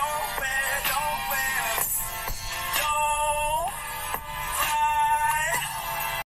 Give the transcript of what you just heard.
Oh.